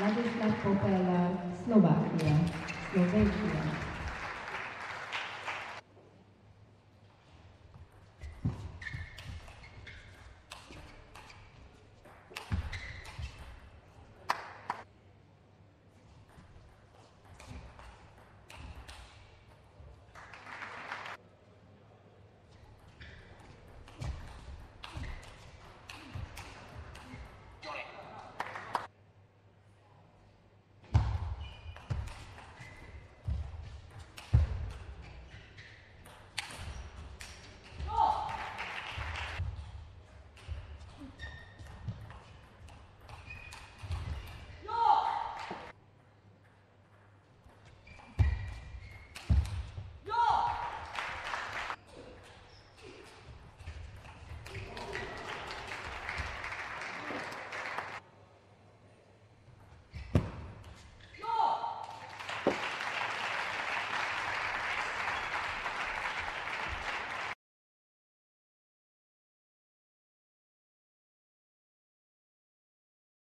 Ladislav Popela, Slovakia, Slovakia.